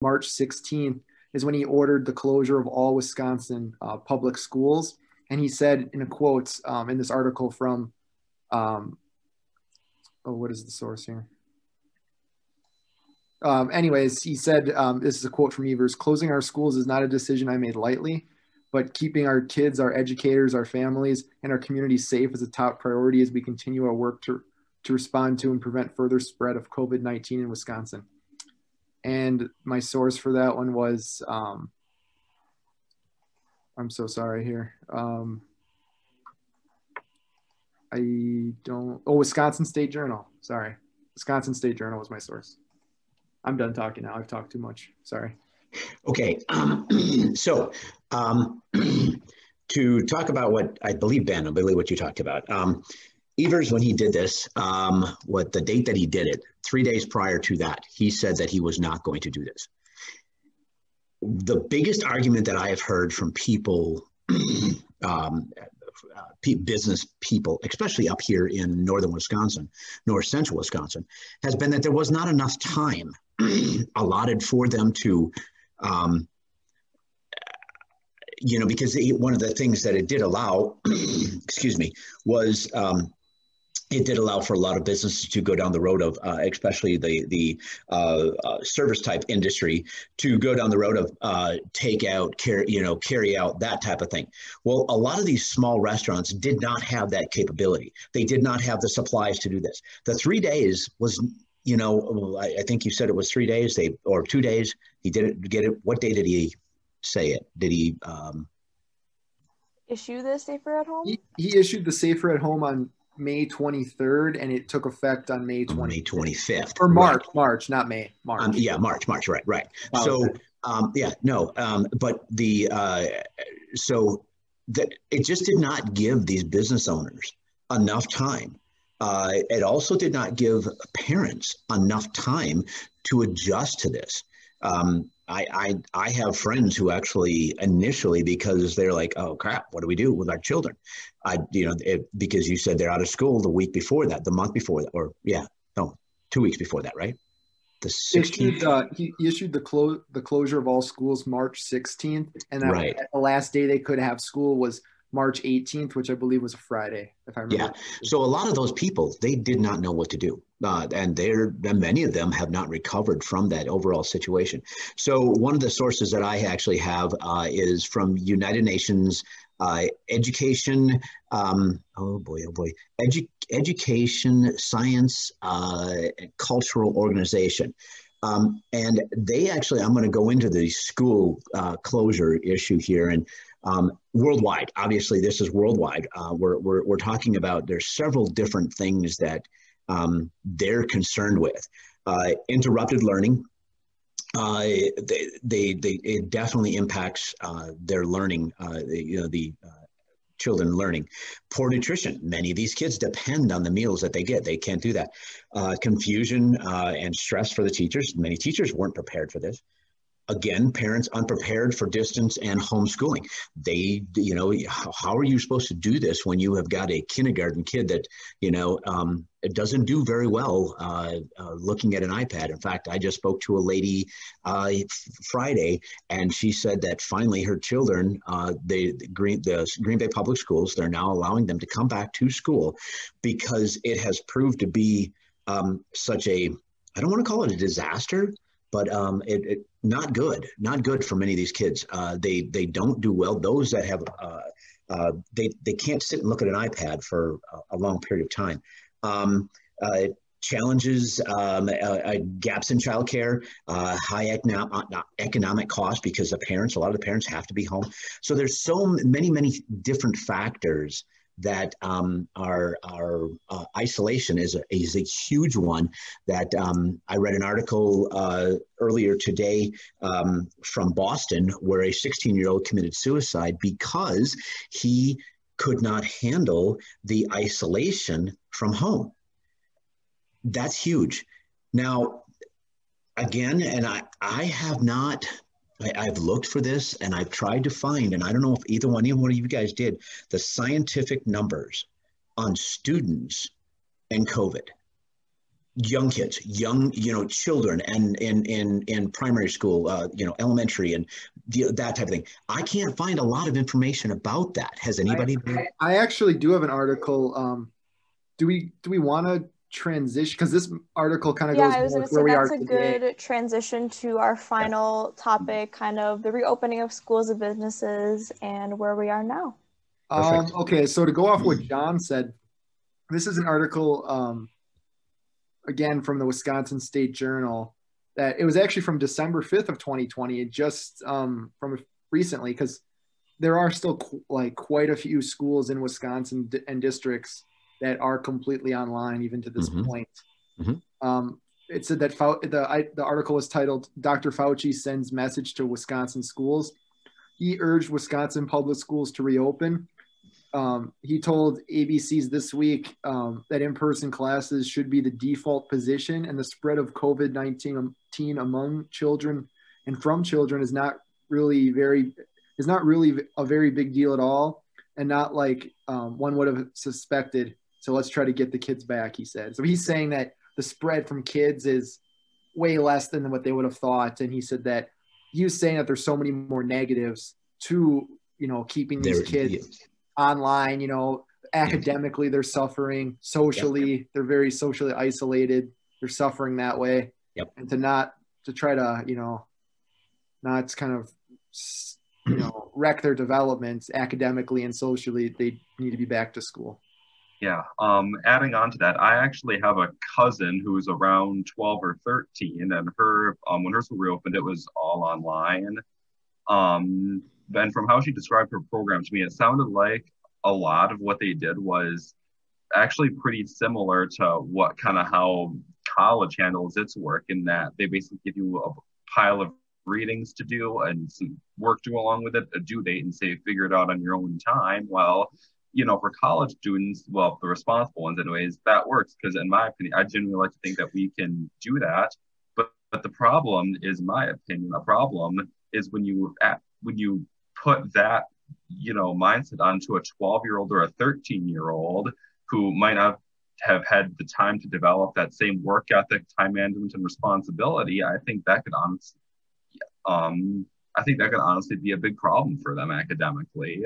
March 16th is when he ordered the closure of all Wisconsin uh, public schools. And he said in a quote um, in this article from, um, oh, what is the source here? Um, anyways, he said, um, this is a quote from Evers closing our schools is not a decision I made lightly, but keeping our kids, our educators, our families, and our communities safe is a top priority as we continue our work to, to respond to and prevent further spread of COVID 19 in Wisconsin. And my source for that one was, um, I'm so sorry here. Um, I don't, oh, Wisconsin State Journal. Sorry. Wisconsin State Journal was my source. I'm done talking now. I've talked too much. Sorry. Okay. Um, so um, to talk about what I believe, Ben, I believe what you talked about. Um, Evers, when he did this, um, what the date that he did it, three days prior to that, he said that he was not going to do this. The biggest argument that I have heard from people, um, uh, business people, especially up here in northern Wisconsin, north central Wisconsin, has been that there was not enough time allotted for them to um, you know, because one of the things that it did allow, excuse me, was um, it did allow for a lot of businesses to go down the road of, uh, especially the the uh, uh, service type industry, to go down the road of uh, take out, carry you know, carry out that type of thing. Well, a lot of these small restaurants did not have that capability. They did not have the supplies to do this. The three days was, you know, I, I think you said it was three days. They or two days. He didn't get it. What day did he say it? Did he? Um, issue the safer at home? He, he issued the safer at home on May 23rd, and it took effect on May 20- May 25th. Or March, right. March, not May, March. Um, yeah, March, March, right, right. Oh, so, okay. um, yeah, no, um, but the, uh, so that it just did not give these business owners enough time. Uh, it also did not give parents enough time to adjust to this. Um, I, I I have friends who actually initially because they're like, oh crap, what do we do with our children? I you know it, because you said they're out of school the week before that, the month before that, or yeah, no, two weeks before that, right? The 16th. Issued, uh, he issued the close the closure of all schools March 16th, and then right. the last day they could have school was March 18th, which I believe was a Friday, if I remember. Yeah. So a lot of those people, they did not know what to do. Uh, and they're, many of them have not recovered from that overall situation. So one of the sources that I actually have uh, is from United Nations uh, Education, um, oh boy, oh boy, Edu- Education, Science, uh, Cultural Organization. Um, and they actually, I'm going to go into the school uh, closure issue here. And um, worldwide, obviously, this is worldwide. Uh, we're, we're, we're talking about there's several different things that um, they're concerned with. Uh, interrupted learning, uh, they, they, they, it definitely impacts uh, their learning, uh, you know, the uh, children learning. Poor nutrition. Many of these kids depend on the meals that they get. They can't do that. Uh, confusion and stress for the teachers. Many teachers weren't prepared for this again parents unprepared for distance and homeschooling. They you know how are you supposed to do this when you have got a kindergarten kid that you know um, doesn't do very well uh, uh, looking at an ipad? In fact i just spoke to a lady uh, friday and she said that finally her children uh, they, the green the green bay public schools they're now allowing them to come back to school because it has proved to be um, such a i don't want to call it a disaster but um, it, it, not good, not good for many of these kids. Uh, they they don't do well. Those that have uh, uh, they they can't sit and look at an iPad for a, a long period of time. Um, uh, challenges, um, uh, uh, gaps in childcare, high economic economic cost because the parents, a lot of the parents have to be home. So there's so many many different factors that um, our, our uh, isolation is a, is a huge one that um, I read an article uh, earlier today um, from Boston where a 16 year old committed suicide because he could not handle the isolation from home. That's huge. Now, again, and I, I have not I, have looked for this and I've tried to find, and I don't know if either one, even one of you guys did, the scientific numbers on students and COVID. young kids, young, you know, children and in, in, in primary school, uh, you know, elementary and the, that type of thing. I can't find a lot of information about that. Has anybody? I, I actually do have an article. Um, do we, do we want to transition? Because this article kind of yeah, goes I was going with to where say we are that's a today. good transition to our final topic, kind of the reopening of schools and businesses and where we are now. Um, okay, so to go off what Jon said, this is an article, um, again, from the Wisconsin State Journal that it was actually from December 5th of 2020, it just um, from recently, because there are still qu- like quite a few schools in Wisconsin di- and districts that are completely online, even to this Mhm. point. Mhm. Um, it said that Fau- the, I, the article was titled Dr. Fauci sends message to Wisconsin schools. He urged Wisconsin public schools to reopen. Um, he told ABC's this week um, that in-person classes should be the default position, and the spread of COVID nineteen among children and from children is not really very is not really a very big deal at all, and not like um, one would have suspected. So let's try to get the kids back, he said. So he's saying that the spread from kids is way less than what they would have thought, and he said that he was saying that there's so many more negatives to you know keeping these There- kids online you know academically they're suffering socially they're very socially isolated they're suffering that way. Yep. and to not to try to you know not kind of you know wreck their development academically and socially they need to be back to school Yeah. Um, adding on to that, I actually have a cousin who's around 12 or 13, and her um, when her school reopened, it was all online. Um, then from how she described her program to me, it sounded like a lot of what they did was actually pretty similar to what kind of how college handles its work in that they basically give you a pile of readings to do and some work to go along with it, a due date, and say figure it out on your own time. Well, you know, for college students, well, the responsible ones, anyways, that works because, in my opinion, I genuinely like to think that we can do that. But but the problem is, my opinion, a problem is when you at, when you put that you know mindset onto a 12 year old or a 13 year old who might not have had the time to develop that same work ethic, time management, and responsibility. I think that could honestly, um, I think that could honestly be a big problem for them academically.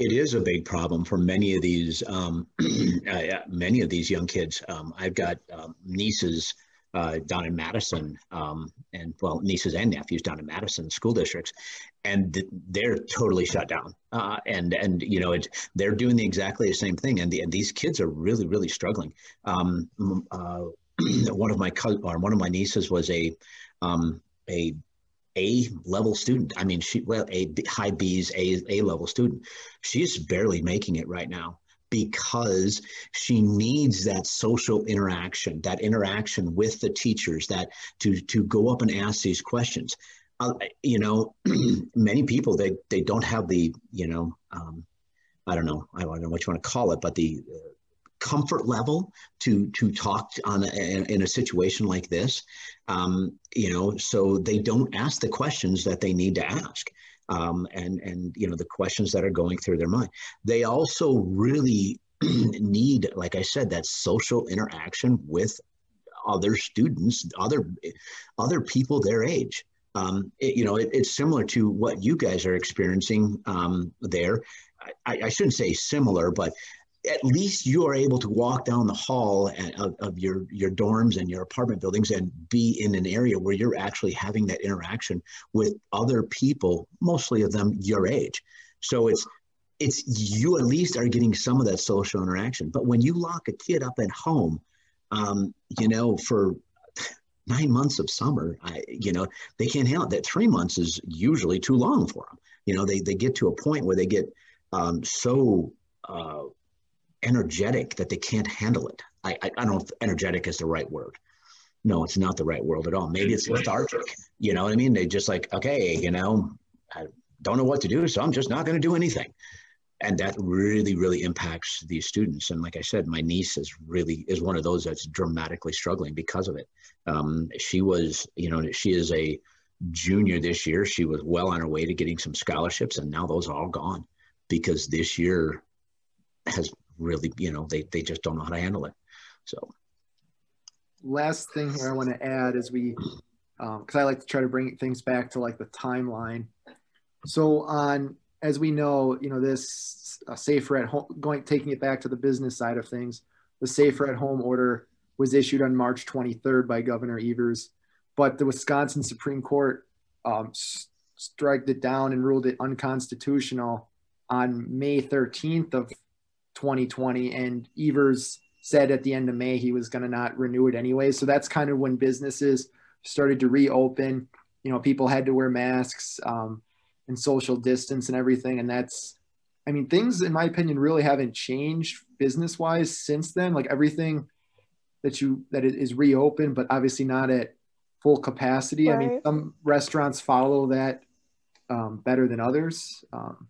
It is a big problem for many of these um, uh, many of these young kids. Um, I've got um, nieces uh, down in Madison, um, and well, nieces and nephews down in Madison school districts, and th- they're totally shut down. Uh, and and you know, it, they're doing the exactly the same thing, and, the, and these kids are really really struggling. Um, uh, one of my co- or one of my nieces was a um, a a level student. I mean, she well a high B's A A level student. She's barely making it right now because she needs that social interaction, that interaction with the teachers, that to to go up and ask these questions. Uh, you know, many people they they don't have the you know um, I don't know I don't know what you want to call it, but the uh, comfort level to to talk on a, in, a situation like this. Um, you know so they don't ask the questions that they need to ask. Um, and and you know the questions that are going through their mind. They also really need like i said that social interaction with other students other other people their age. Um, it, you know it, it's similar to what you guys are experiencing um, there. I, I shouldn't say similar but at least you are able to walk down the hall of, of, your your dorms and your apartment buildings and be in an area where you're actually having that interaction with other people mostly of them your age. So it's it's you at least are getting some of that social interaction. But when you lock a kid up at home um, you know for nine months of summer I, you know they can't handle it that three months is usually too long for them you know they, they get to a point where they get um, so uh, energetic that they can't handle it. I, I, I, don't know if energetic is the right word. No, it's not the right word at all. Maybe it's lethargic. You know what I mean? They just like, okay, you know, I don't know what to do, so I'm just not going to do anything. And that really, really impacts these students. And like I said, my niece is really is one of those that's dramatically struggling because of it. Um, she was, you know, she is a junior this year. She was well on her way to getting some scholarships, and now those are all gone because this year has really, you know, they, they just don't know how to handle it. So. last thing here I want to add is we, because um, I like to try to bring things back to like the timeline. So on, as we know, you know this uh, safer at home, going taking it back to the business side of things, the safer at home order was issued on March 23rd by Governor Evers, but the Wisconsin Supreme Court um, striked it down and ruled it unconstitutional on May 13th of 2020, and Evers said at the end of May he was going to not renew it anyway. So that's kind of when businesses started to reopen. You know, people had to wear masks um, and social distance and everything, and that's, I mean, things in my opinion really haven't changed business wise since then. Like everything that you that is reopened, but obviously not at full capacity. Right. I mean, some restaurants follow that um, better than others. Um,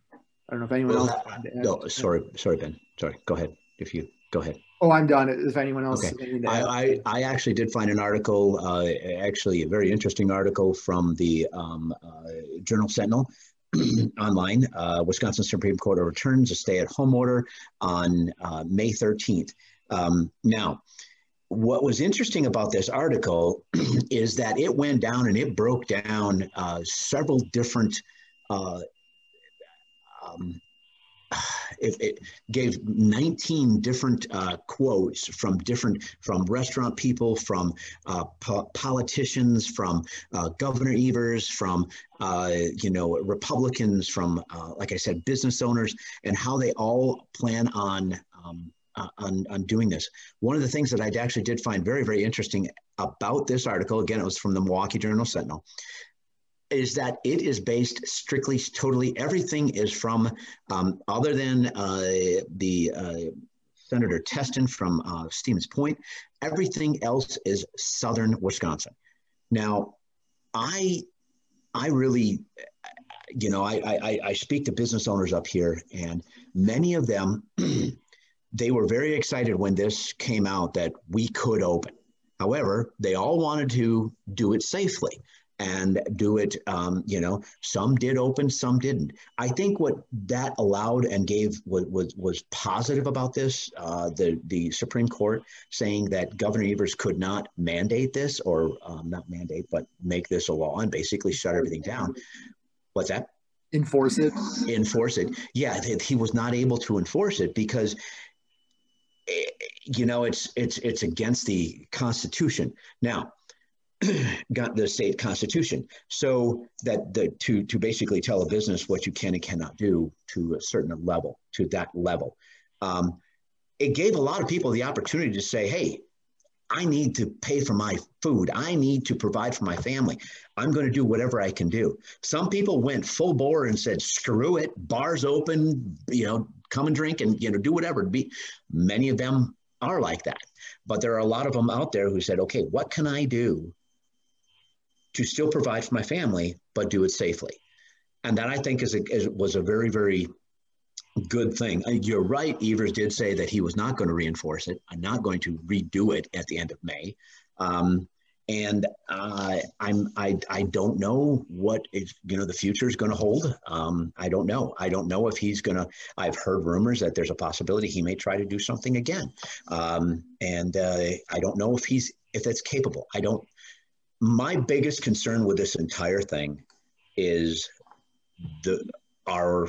I don't know if anyone well, else. No, sorry, sorry, Ben. Sorry, go ahead. If you go ahead. Oh, I'm done. If anyone else, okay. I, I, I, actually did find an article, uh, actually a very interesting article from the um, uh, Journal Sentinel online. Uh, Wisconsin Supreme Court overturns a stay-at-home order on uh, May 13th. Um, now, what was interesting about this article is that it went down and it broke down uh, several different uh, um, it, it, gave 19 different uh, quotes from different from restaurant people from uh, po- politicians from uh, governor evers from uh, you know republicans from uh, like i said business owners and how they all plan on um, uh, on, on doing this. One of the things that i actually did find very very interesting about this article again it was from the milwaukee journal sentinel is that it is based strictly, totally, everything is from, um, other than uh, the uh, Senator Testin from uh, Stevens Point, everything else is Southern Wisconsin. Now, I, I really, you know, I, I, I speak to business owners up here, and many of them, they were very excited when this came out that we could open. However, they all wanted to do it safely and do it. Um, you know, some did open, some didn't. I think what that allowed and gave was was, was positive about this. Uh, the the Supreme Court saying that Governor Evers could not mandate this, or um, not mandate, but make this a law and basically shut everything down. What's that? Enforce it. Enforce it. Yeah, he was not able to enforce it because eh, you know it's it's it's against the constitution now got the state constitution. So that the to to basically tell a business what you can and cannot do to a certain level to that level. Um, it gave a lot of people the opportunity to say hey i need to pay for my food. I need to provide for my family. I'm going to do whatever i can do. Some people went full bore and said screw it bars open you know come and drink and you know do whatever. Be many of them are like that. But there are a lot of them out there who said okay what can i do to still provide for my family, but do it safely. And that I think is, a, is was a very, very good thing. You're right. Evers did say that he was not going to reinforce it. I'm not going to redo it at the end of May. Um, and uh, I'm I, I don't know what is you know the future is going to hold. Um, I don't know. I don't know if he's going to. I've heard rumors that there's a possibility he may try to do something again, um, and uh, I don't know if he's if it's capable. I don't my biggest concern with this entire thing is the our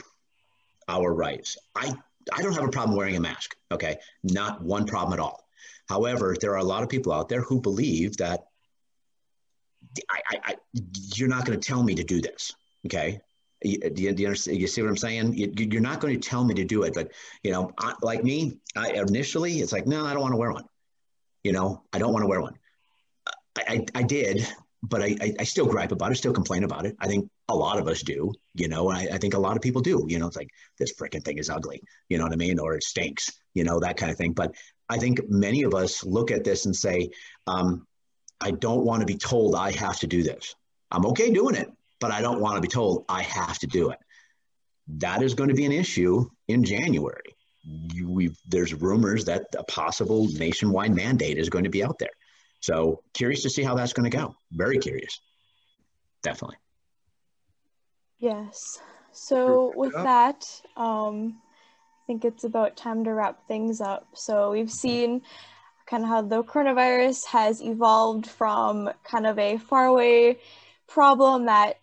our rights. I I don't have a problem wearing a mask. Okay, not one problem at all. However, there are a lot of people out there who believe that I, I, I you're not going to tell me to do this. Okay, you, do, you, do you, you see what I'm saying? You, are not going to tell me to do it, but you know, I, like me, I, initially it's like, no, I don't want to wear one. You know, I don't want to wear one. I, I did, but I, I, still gripe about it, still complain about it. I think a lot of us do, you know, I, I think a lot of people do, you know, it's like this freaking thing is ugly, you know what I mean? Or it stinks, you know, that kind of thing. But I think many of us look at this and say, um, I don't want to be told I have to do this. I'm okay doing it, but I don't want to be told I have to do it. That is going to be an issue in January. You, there's rumors that a possible nationwide mandate is going to be out there. So curious to see how that's going to go. Very curious. Definitely. Yes. So with that, um, I think it's about time to wrap things up. So we've seen kind of how the coronavirus has evolved from kind of a faraway problem that